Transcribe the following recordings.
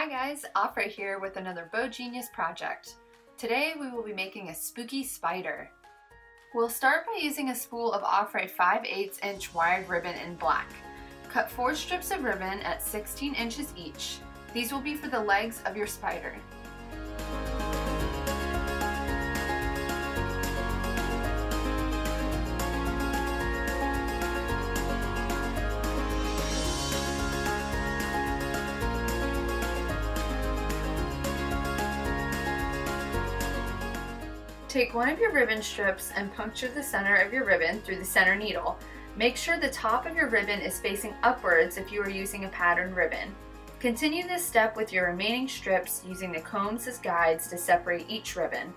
Hi guys, Afra here with another Bow Genius project. Today we will be making a spooky spider. We'll start by using a spool of Offray 5 8 inch wired ribbon in black. Cut 4 strips of ribbon at 16 inches each. These will be for the legs of your spider. Take one of your ribbon strips and puncture the center of your ribbon through the center needle. Make sure the top of your ribbon is facing upwards if you are using a pattern ribbon. Continue this step with your remaining strips using the combs as guides to separate each ribbon.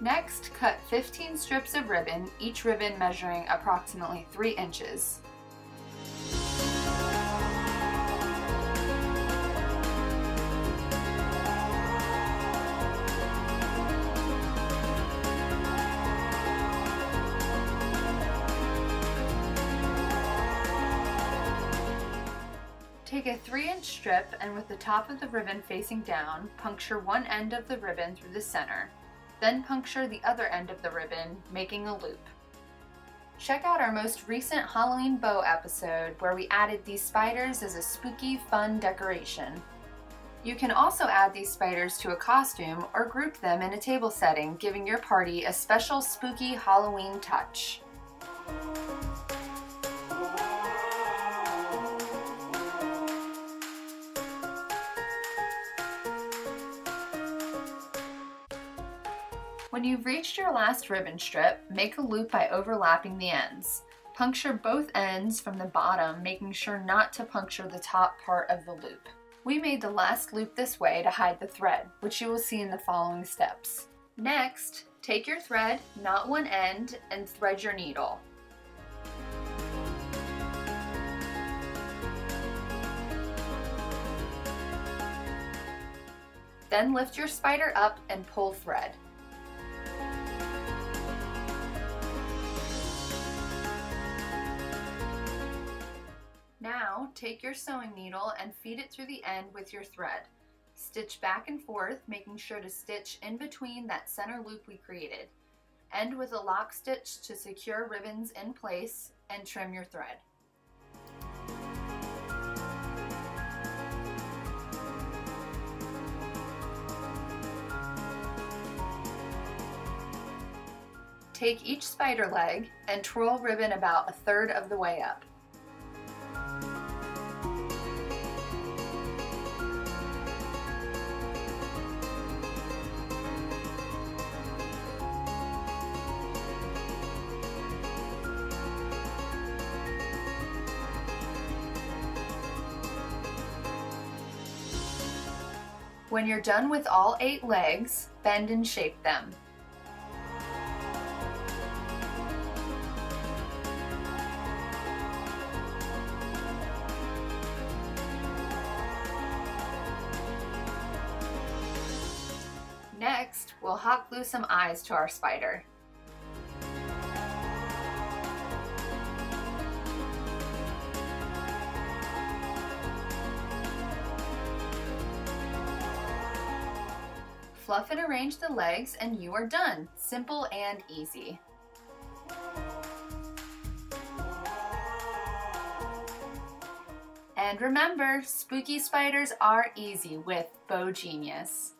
Next, cut 15 strips of ribbon, each ribbon measuring approximately 3 inches. Take a 3 inch strip and with the top of the ribbon facing down, puncture one end of the ribbon through the center. Then puncture the other end of the ribbon, making a loop. Check out our most recent Halloween bow episode where we added these spiders as a spooky, fun decoration. You can also add these spiders to a costume or group them in a table setting, giving your party a special spooky Halloween touch. When you've reached your last ribbon strip, make a loop by overlapping the ends. Puncture both ends from the bottom, making sure not to puncture the top part of the loop. We made the last loop this way to hide the thread, which you will see in the following steps. Next, take your thread, knot one end, and thread your needle. Then lift your spider up and pull thread. Take your sewing needle and feed it through the end with your thread. Stitch back and forth, making sure to stitch in between that center loop we created. End with a lock stitch to secure ribbons in place and trim your thread. Take each spider leg and twirl ribbon about a third of the way up. When you're done with all eight legs, bend and shape them. Next, we'll hot glue some eyes to our spider. Fluff and arrange the legs and you are done. Simple and easy. And remember, spooky spiders are easy with Bow Genius.